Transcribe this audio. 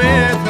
with